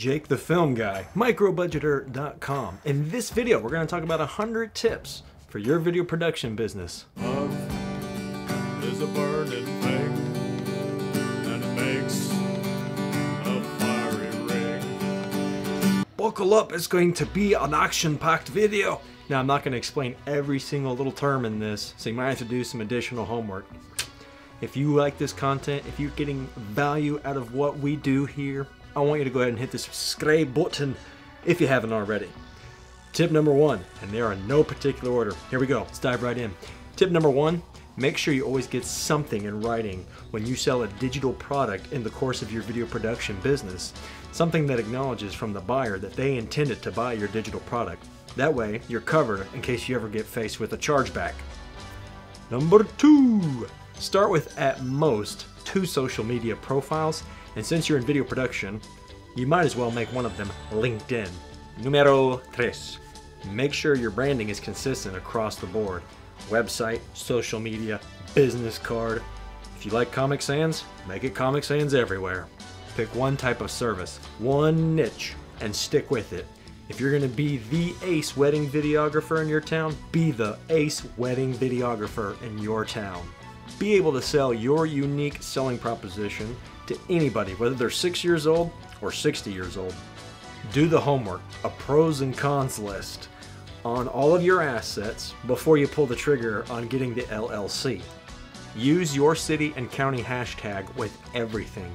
Jake the Film Guy, microbudgeter.com. In this video, we're going to talk about 100 tips for your video production business. Love is a burning thing, and it makes a fiery ring. Buckle up, it's going to be an action-packed video. Now, I'm not going to explain every single little term in this, so you might have to do some additional homework. If you like this content, if you're getting value out of what we do here, I want you to go ahead and hit the subscribe button if you haven't already. Tip number one, and they are in no particular order. Here we go, let's dive right in. Tip number one, make sure you always get something in writing when you sell a digital product in the course of your video production business. Something that acknowledges from the buyer that they intended to buy your digital product. That way, you're covered in case you ever get faced with a chargeback. Number two, start with at most two social media profiles, and since you're in video production, you might as well make one of them LinkedIn. Numero tres, make sure your branding is consistent across the board. Website, social media, business card. If you like Comic Sans, make it Comic Sans everywhere. Pick one type of service, one niche, and stick with it. If you're going to be the ace wedding videographer in your town, be the ace wedding videographer in your town. Be able to sell your unique selling proposition to anybody, whether they're 6 years old or 60 years old. Do the homework, a pros and cons list on all of your assets before you pull the trigger on getting the LLC. Use your city and county hashtag with everything.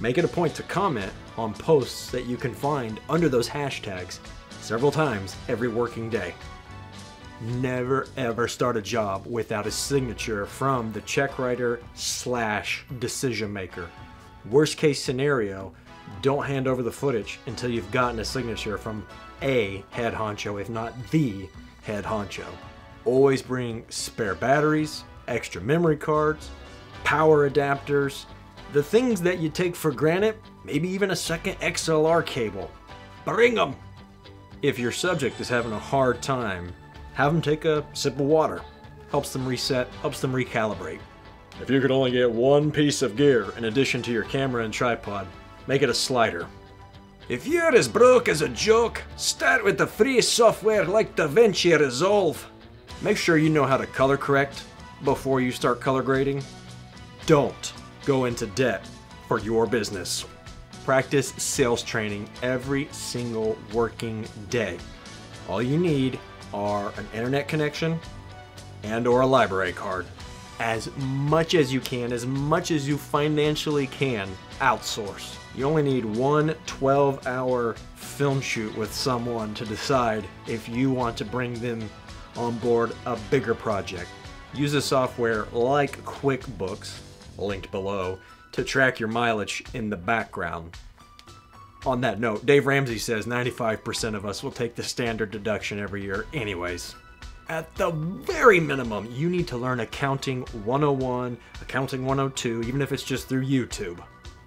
Make it a point to comment on posts that you can find under those hashtags several times every working day. Never ever start a job without a signature from the check writer slash decision maker. Worst case scenario, don't hand over the footage until you've gotten a signature from a head honcho, if not the head honcho. Always bring spare batteries, extra memory cards, power adapters, the things that you take for granted, maybe even a second XLR cable. Bring them! If your subject is having a hard time, have them take a sip of water. Helps them reset, helps them recalibrate. If you could only get one piece of gear in addition to your camera and tripod, make it a slider. If you're as broke as a joke, start with the free software like DaVinci Resolve. Make sure you know how to color correct before you start color grading. Don't go into debt for your business. Practice sales training every single working day. All you need are an internet connection and or a library card. As much as you can, as much as you financially can, outsource. You only need one 12 hour film shoot with someone to decide if you want to bring them on board a bigger project. Use a software like QuickBooks, linked below, to track your mileage in the background. On that note, Dave Ramsey says 95% of us will take the standard deduction every year anyways. At the very minimum, you need to learn Accounting 101, Accounting 102, even if it's just through YouTube.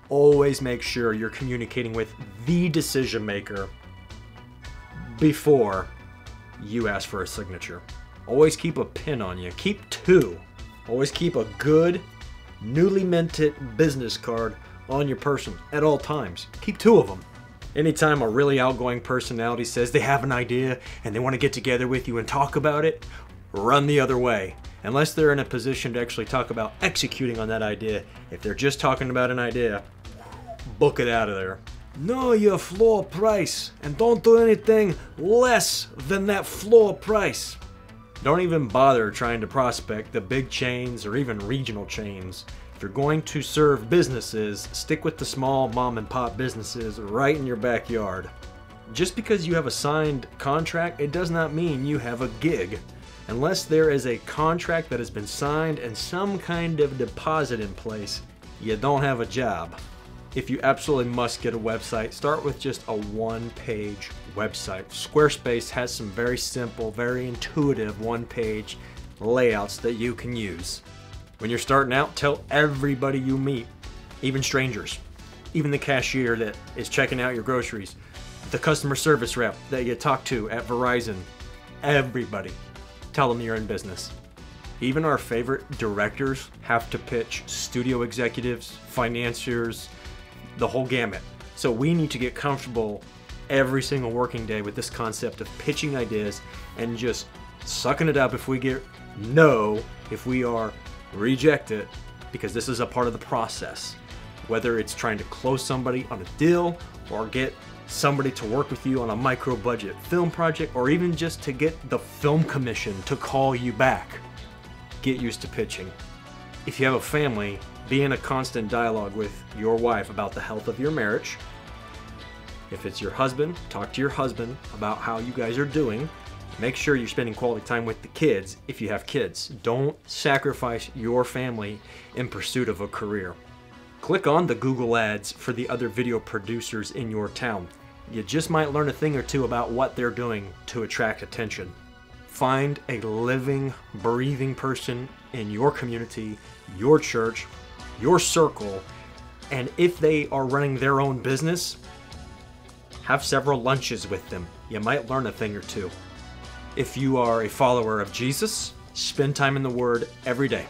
Always make sure you're communicating with the decision maker before you ask for a signature. Always keep a pin on you. Keep two. Always keep a good, newly minted business card on your person at all times. Keep two of them. Anytime a really outgoing personality says they have an idea and they want to get together with you and talk about it, run the other way. Unless they're in a position to actually talk about executing on that idea, if they're just talking about an idea, book it out of there. Know your floor price and don't do anything less than that floor price. Don't even bother trying to prospect the big chains or even regional chains. If you're going to serve businesses, stick with the small mom and pop businesses right in your backyard. Just because you have a signed contract, it does not mean you have a gig. Unless there is a contract that has been signed and some kind of deposit in place, you don't have a job. If you absolutely must get a website, start with just a one page website. Squarespace has some very simple, very intuitive one page layouts that you can use. When you're starting out, tell everybody you meet, even strangers, even the cashier that is checking out your groceries, the customer service rep that you talk to at Verizon, everybody, tell them you're in business. Even our favorite directors have to pitch studio executives, financiers, the whole gamut. So we need to get comfortable every single working day with this concept of pitching ideas and just sucking it up if we get no, if we are rejected, because this is a part of the process. Whether it's trying to close somebody on a deal or get somebody to work with you on a micro budget film project or even just to get the film commission to call you back. Get used to pitching. If you have a family, be in a constant dialogue with your wife about the health of your marriage. If it's your husband, talk to your husband about how you guys are doing. Make sure you're spending quality time with the kids if you have kids. Don't sacrifice your family in pursuit of a career. Click on the Google ads for the other video producers in your town. You just might learn a thing or two about what they're doing to attract attention. Find a living, breathing person in your community, your church, your circle, and if they are running their own business, have several lunches with them. You might learn a thing or two. If you are a follower of Jesus, spend time in the Word every day.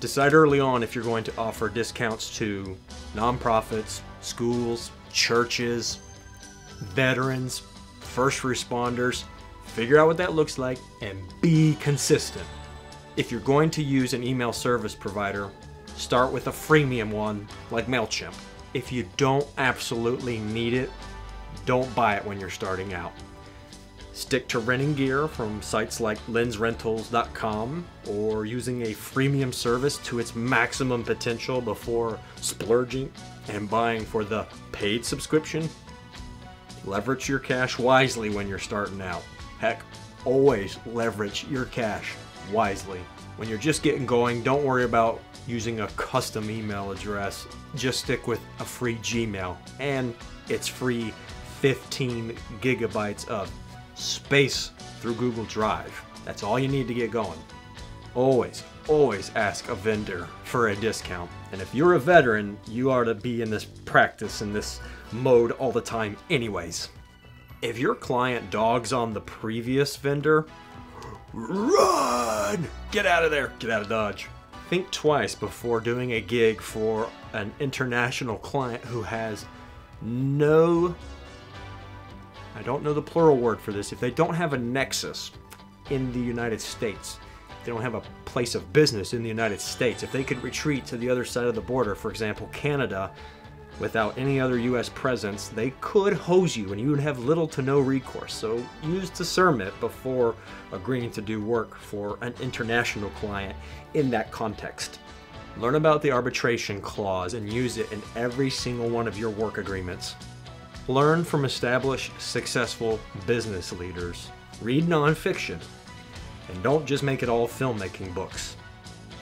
Decide early on if you're going to offer discounts to nonprofits, schools, churches, veterans, first responders. Figure out what that looks like and be consistent. If you're going to use an email service provider, start with a freemium one like MailChimp. If you don't absolutely need it, don't buy it when you're starting out. Stick to renting gear from sites like lensrentals.com or using a freemium service to its maximum potential before splurging and buying for the paid subscription. Leverage your cash wisely when you're starting out. Heck, always leverage your cash wisely. When you're just getting going, don't worry about using a custom email address. Just stick with a free Gmail and it's free 15 gigabytes of space through Google Drive. That's all you need to get going. Always, always ask a vendor for a discount. And if you're a veteran, you are to be in this practice, in this mode all the time, anyways. If your client dogs on the previous vendor, run! Get out of there, get out of Dodge. Think twice before doing a gig for an international client who has no I don't know the plural word for this, if they don't have a nexus in the United States, they don't have a place of business in the United States, if they could retreat to the other side of the border, for example, Canada, without any other U.S. presence, they could hose you and you would have little to no recourse. So use discernment before agreeing to do work for an international client in that context. Learn about the arbitration clause and use it in every single one of your work agreements. Learn from established, successful business leaders. Read nonfiction. And don't just make it all filmmaking books.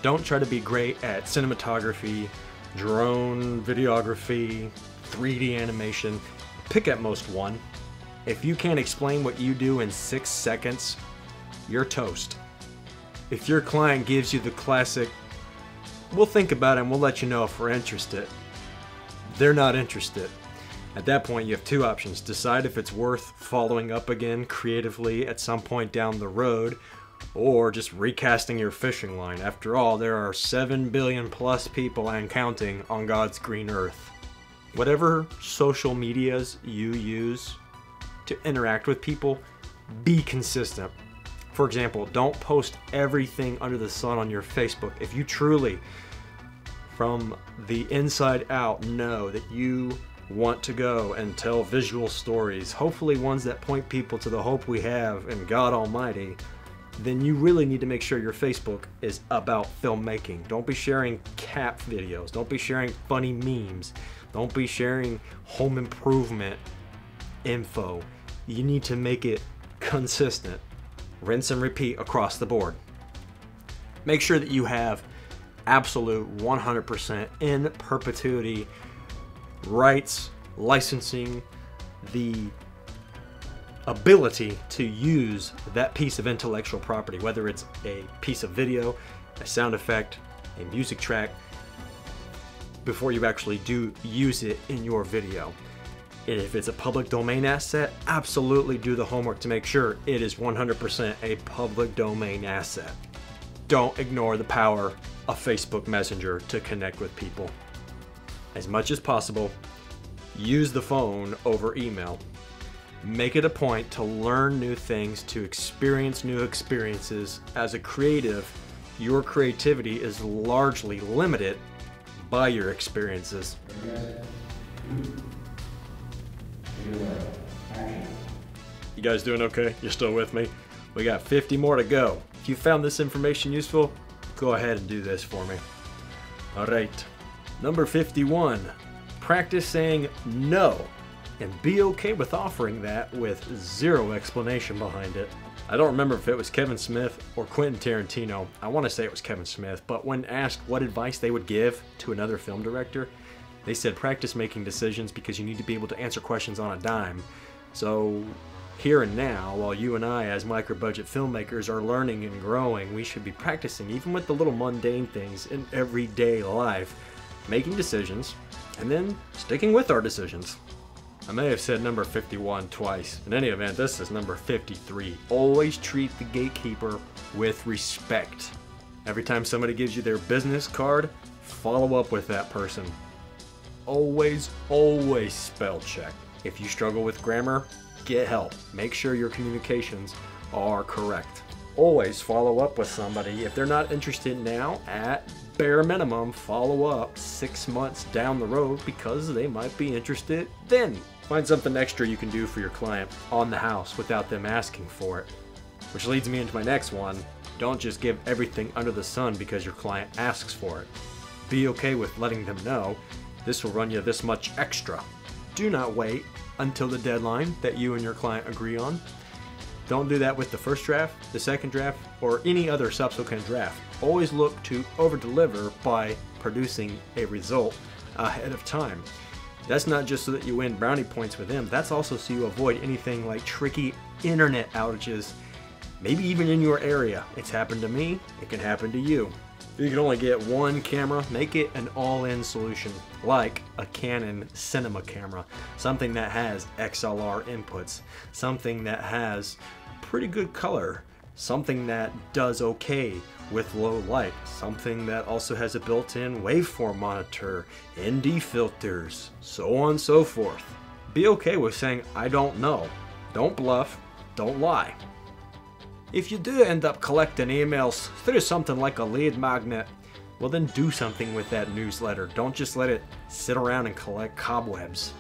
Don't try to be great at cinematography, drone videography, 3D animation. Pick at most one. If you can't explain what you do in six seconds, you're toast. If your client gives you the classic, we'll think about it and we'll let you know if we're interested, they're not interested. At that point, you have two options. Decide if it's worth following up again creatively at some point down the road, or just recasting your fishing line. After all, there are 7 billion plus people and counting on God's green earth. Whatever social medias you use to interact with people, be consistent. For example, don't post everything under the sun on your Facebook. If you truly, from the inside out, know that you want to go and tell visual stories, hopefully ones that point people to the hope we have in God Almighty, then you really need to make sure your Facebook is about filmmaking. Don't be sharing cap videos. Don't be sharing funny memes. Don't be sharing home improvement info. You need to make it consistent. Rinse and repeat across the board. Make sure that you have absolute 100% in perpetuity rights, licensing, the ability to use that piece of intellectual property, whether it's a piece of video, a sound effect, a music track, before you actually do use it in your video. If it's a public domain asset, absolutely do the homework to make sure it is 100% a public domain asset. Don't ignore the power of Facebook Messenger to connect with people as much as possible, use the phone over email. Make it a point to learn new things, to experience new experiences. As a creative, your creativity is largely limited by your experiences. You guys doing okay? You're still with me? We got 50 more to go. If you found this information useful, go ahead and do this for me. All right. Number 51. Practice saying no and be okay with offering that with zero explanation behind it. I don't remember if it was Kevin Smith or Quentin Tarantino. I want to say it was Kevin Smith, but when asked what advice they would give to another film director, they said practice making decisions because you need to be able to answer questions on a dime. So, here and now, while you and I, as micro budget filmmakers, are learning and growing, we should be practicing even with the little mundane things in everyday life, making decisions, and then sticking with our decisions. I may have said number 51 twice. In any event, this is number 53. Always treat the gatekeeper with respect. Every time somebody gives you their business card, follow up with that person. Always, always spell check. If you struggle with grammar, get help. Make sure your communications are correct. Always follow up with somebody. If they're not interested now, at bare minimum, follow up six months down the road because they might be interested then. Find something extra you can do for your client on the house without them asking for it. Which leads me into my next one. Don't just give everything under the sun because your client asks for it. Be okay with letting them know this will run you this much extra. Do not wait until the deadline that you and your client agree on. Don't do that with the first draft, the second draft, or any other subsequent draft. Always look to over deliver by producing a result ahead of time. That's not just so that you win brownie points with them, that's also so you avoid anything like tricky internet outages, maybe even in your area. It's happened to me, it can happen to you. You can only get one camera, make it an all-in solution, like a Canon cinema camera, something that has XLR inputs, something that has pretty good color, something that does okay with low light, something that also has a built-in waveform monitor, ND filters, so on and so forth. Be okay with saying, I don't know. Don't bluff, don't lie. If you do end up collecting emails through something like a lead magnet, well then do something with that newsletter. Don't just let it sit around and collect cobwebs.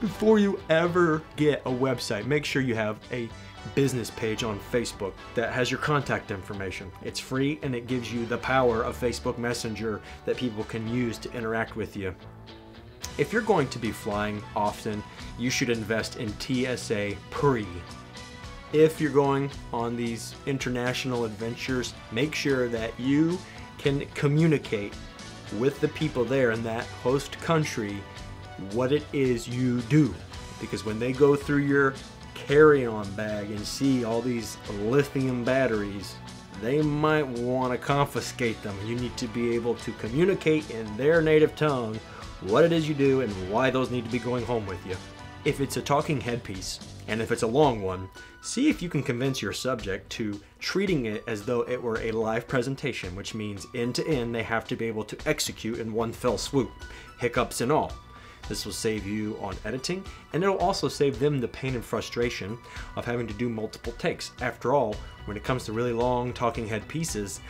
Before you ever get a website, make sure you have a business page on Facebook that has your contact information. It's free and it gives you the power of Facebook Messenger that people can use to interact with you. If you're going to be flying often, you should invest in TSA Pre. If you're going on these international adventures, make sure that you can communicate with the people there in that host country what it is you do. Because when they go through your carry-on bag and see all these lithium batteries, they might want to confiscate them. You need to be able to communicate in their native tongue what it is you do and why those need to be going home with you. If it's a talking headpiece, and if it's a long one, see if you can convince your subject to treating it as though it were a live presentation, which means end to end they have to be able to execute in one fell swoop, hiccups and all. This will save you on editing, and it'll also save them the pain and frustration of having to do multiple takes. After all, when it comes to really long talking head pieces,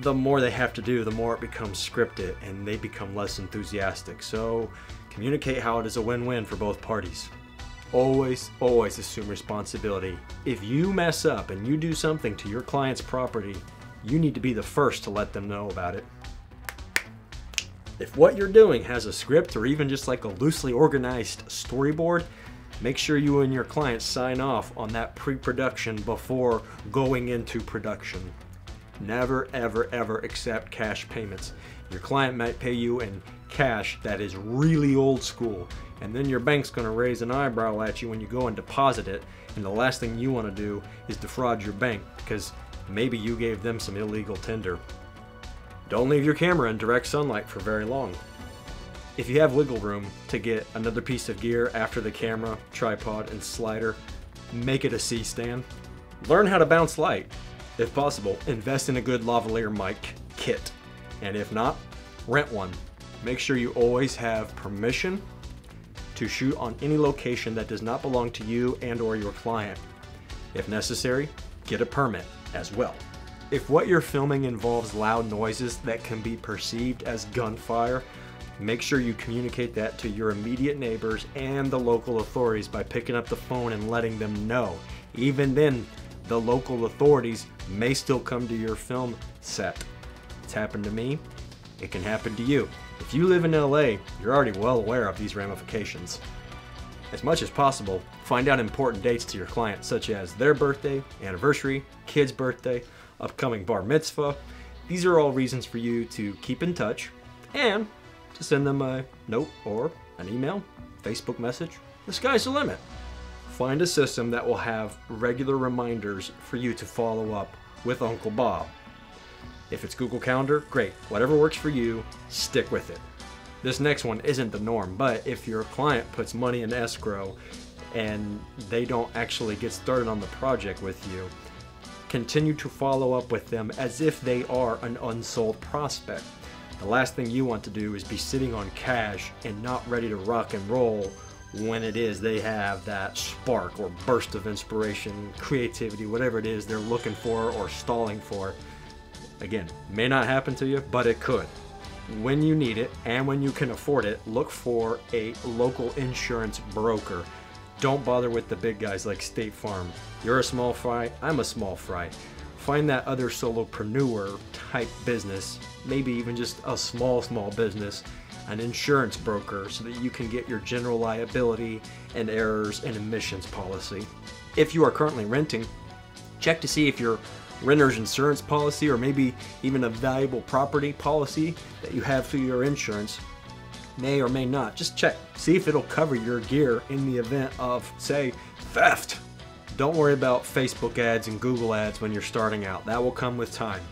the more they have to do, the more it becomes scripted and they become less enthusiastic. So communicate how it is a win-win for both parties. Always, always assume responsibility. If you mess up and you do something to your client's property, you need to be the first to let them know about it. If what you're doing has a script or even just like a loosely organized storyboard, make sure you and your client sign off on that pre-production before going into production. Never, ever, ever accept cash payments. Your client might pay you in cash that is really old school, and then your bank's gonna raise an eyebrow at you when you go and deposit it, and the last thing you wanna do is defraud your bank because maybe you gave them some illegal tender. Don't leave your camera in direct sunlight for very long. If you have wiggle room to get another piece of gear after the camera, tripod, and slider, make it a C-stand. Learn how to bounce light. If possible, invest in a good lavalier mic kit. And if not, rent one. Make sure you always have permission to shoot on any location that does not belong to you and or your client. If necessary, get a permit as well. If what you're filming involves loud noises that can be perceived as gunfire, make sure you communicate that to your immediate neighbors and the local authorities by picking up the phone and letting them know. Even then, the local authorities may still come to your film set. It's happened to me, it can happen to you. If you live in LA, you're already well aware of these ramifications. As much as possible, find out important dates to your client, such as their birthday, anniversary, kid's birthday, upcoming bar mitzvah. These are all reasons for you to keep in touch and to send them a note or an email, Facebook message. The sky's the limit. Find a system that will have regular reminders for you to follow up with Uncle Bob. If it's Google Calendar, great. Whatever works for you, stick with it. This next one isn't the norm, but if your client puts money in escrow and they don't actually get started on the project with you, continue to follow up with them as if they are an unsold prospect. The last thing you want to do is be sitting on cash and not ready to rock and roll when it is they have that spark or burst of inspiration, creativity, whatever it is they're looking for or stalling for. Again, may not happen to you, but it could. When you need it and when you can afford it, look for a local insurance broker. Don't bother with the big guys like State Farm. You're a small fry, I'm a small fry. Find that other solopreneur type business, maybe even just a small, small business, an insurance broker so that you can get your general liability and errors and omissions policy. If you are currently renting, check to see if your renter's insurance policy or maybe even a valuable property policy that you have through your insurance may or may not. Just check. See if it'll cover your gear in the event of, say, theft. Don't worry about Facebook ads and Google ads when you're starting out. That will come with time.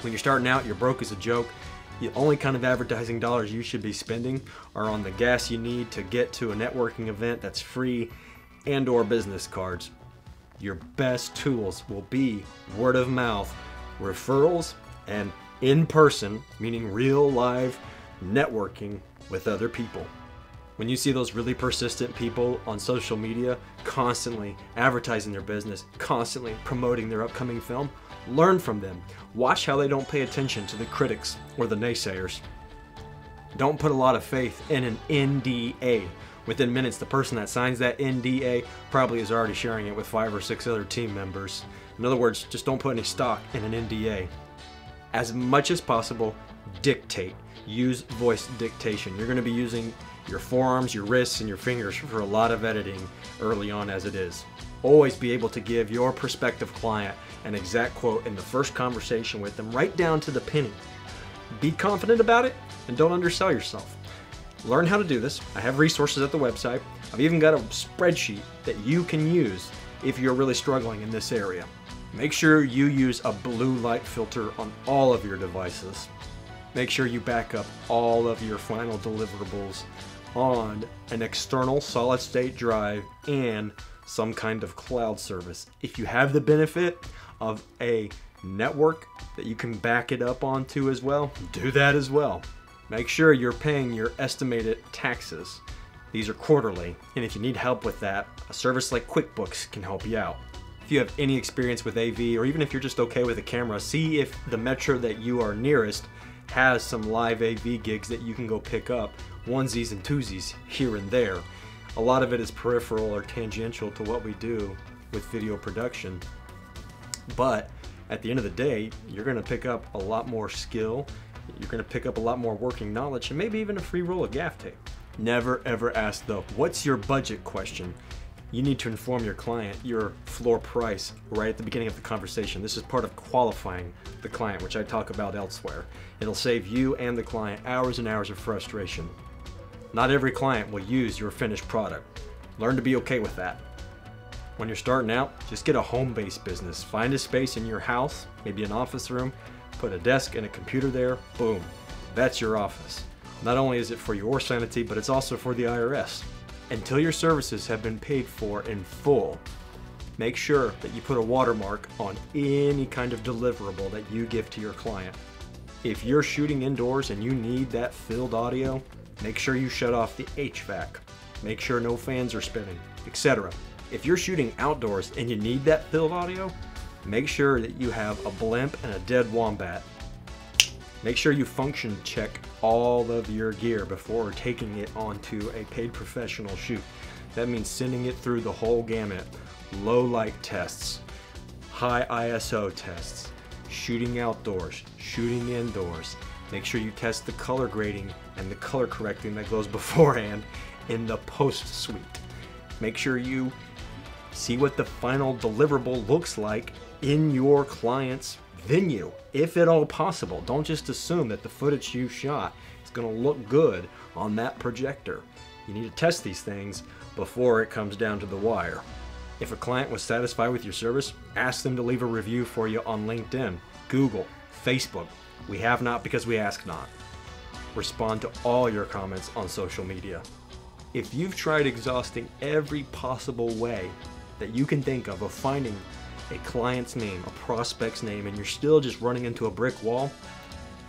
When you're starting out, you're broke as a joke. The only kind of advertising dollars you should be spending are on the gas you need to get to a networking event that's free and or business cards your best tools will be word of mouth, referrals, and in person, meaning real live networking with other people. When you see those really persistent people on social media constantly advertising their business, constantly promoting their upcoming film, learn from them. Watch how they don't pay attention to the critics or the naysayers. Don't put a lot of faith in an NDA, Within minutes, the person that signs that NDA probably is already sharing it with five or six other team members. In other words, just don't put any stock in an NDA. As much as possible, dictate. Use voice dictation. You're going to be using your forearms, your wrists, and your fingers for a lot of editing early on as it is. Always be able to give your prospective client an exact quote in the first conversation with them, right down to the penny. Be confident about it and don't undersell yourself learn how to do this. I have resources at the website. I've even got a spreadsheet that you can use if you're really struggling in this area. Make sure you use a blue light filter on all of your devices. Make sure you back up all of your final deliverables on an external solid state drive and some kind of cloud service. If you have the benefit of a network that you can back it up onto as well, do that as well. Make sure you're paying your estimated taxes. These are quarterly, and if you need help with that, a service like QuickBooks can help you out. If you have any experience with AV, or even if you're just okay with a camera, see if the metro that you are nearest has some live AV gigs that you can go pick up, onesies and twosies here and there. A lot of it is peripheral or tangential to what we do with video production. But at the end of the day, you're going to pick up a lot more skill you're going to pick up a lot more working knowledge and maybe even a free roll of gaff tape. Never ever ask the what's your budget question. You need to inform your client your floor price right at the beginning of the conversation. This is part of qualifying the client, which I talk about elsewhere. It'll save you and the client hours and hours of frustration. Not every client will use your finished product. Learn to be okay with that. When you're starting out, just get a home based business. Find a space in your house, maybe an office room, Put a desk and a computer there, boom, that's your office. Not only is it for your sanity, but it's also for the IRS. Until your services have been paid for in full, make sure that you put a watermark on any kind of deliverable that you give to your client. If you're shooting indoors and you need that filled audio, make sure you shut off the HVAC. make sure no fans are spinning, etc. If you're shooting outdoors and you need that filled audio, make sure that you have a blimp and a dead wombat. Make sure you function check all of your gear before taking it onto a paid professional shoot. That means sending it through the whole gamut. Low light tests, high ISO tests, shooting outdoors, shooting indoors. Make sure you test the color grading and the color correcting that goes beforehand in the post suite. Make sure you see what the final deliverable looks like in your client's venue, if at all possible. Don't just assume that the footage you shot is going to look good on that projector. You need to test these things before it comes down to the wire. If a client was satisfied with your service, ask them to leave a review for you on LinkedIn, Google, Facebook. We have not because we ask not. Respond to all your comments on social media. If you've tried exhausting every possible way that you can think of of finding a client's name, a prospect's name, and you're still just running into a brick wall,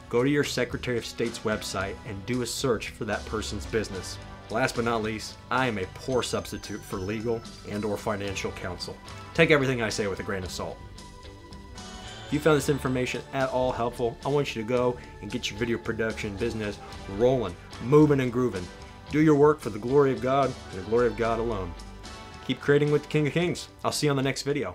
go to your Secretary of State's website and do a search for that person's business. Last but not least, I am a poor substitute for legal and or financial counsel. Take everything I say with a grain of salt. If you found this information at all helpful, I want you to go and get your video production business rolling, moving and grooving. Do your work for the glory of God and the glory of God alone. Keep creating with the King of Kings. I'll see you on the next video.